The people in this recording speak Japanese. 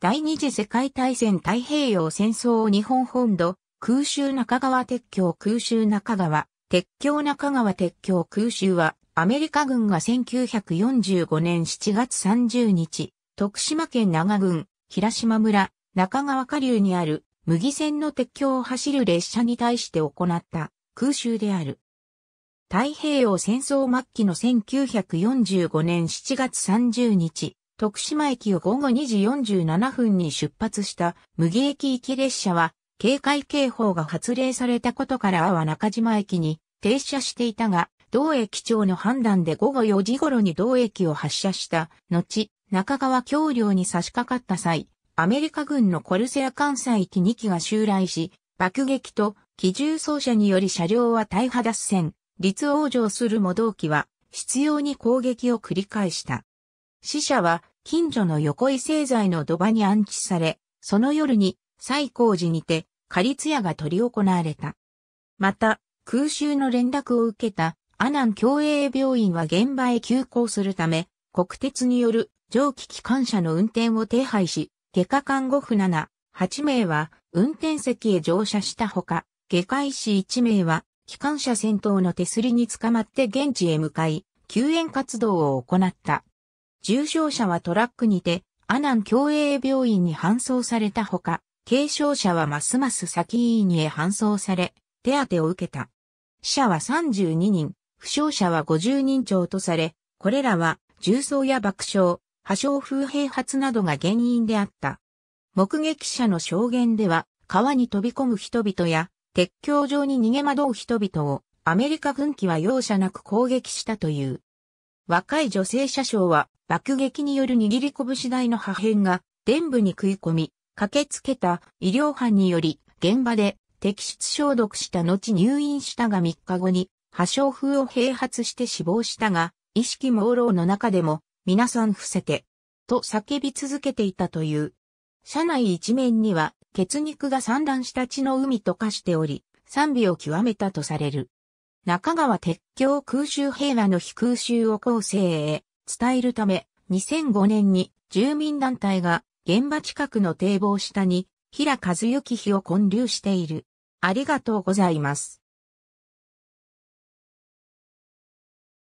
第二次世界大戦太平洋戦争日本本土、空襲中川鉄橋空襲中川、鉄橋中川鉄橋空襲は、アメリカ軍が1945年7月30日、徳島県長郡、平島村、中川下流にある、麦線の鉄橋を走る列車に対して行った空襲である。太平洋戦争末期の1945年7月30日、徳島駅を午後2時47分に出発した麦駅行き列車は警戒警報が発令されたことから阿波中島駅に停車していたが、同駅長の判断で午後4時頃に同駅を発車した後、中川橋梁に差し掛かった際、アメリカ軍のコルセア関西機2機が襲来し、爆撃と機銃操車により車両は大破脱線、立往生するも同機は必要に攻撃を繰り返した。死者は近所の横井製材の土場に安置され、その夜に西光寺にて仮通夜が取り行われた。また、空襲の連絡を受けた阿南共営病院は現場へ急行するため、国鉄による蒸気機関車の運転を手配し、外科看護婦7、8名は運転席へ乗車したほか、外科医師1名は機関車先頭の手すりに捕まって現地へ向かい、救援活動を行った。重傷者はトラックにて、阿南共営病院に搬送されたほか、軽傷者はますます先院へ搬送され、手当てを受けた。死者は32人、負傷者は50人超とされ、これらは重曹や爆傷、破傷風併発などが原因であった。目撃者の証言では、川に飛び込む人々や、鉄橋上に逃げ惑う人々を、アメリカ軍機は容赦なく攻撃したという。若い女性車掌は、爆撃による握り拳台の破片が、伝部に食い込み、駆けつけた医療班により、現場で摘出消毒した後入院したが3日後に、破傷風を併発して死亡したが、意識朦朧の中でも、皆さん伏せて、と叫び続けていたという。車内一面には、血肉が散乱した血の海と化しており、賛美を極めたとされる。中川鉄橋空襲平和の非空襲を後世へ伝えるため、2005年に住民団体が現場近くの堤防下に、平和幸碑を建立している。ありがとうございます。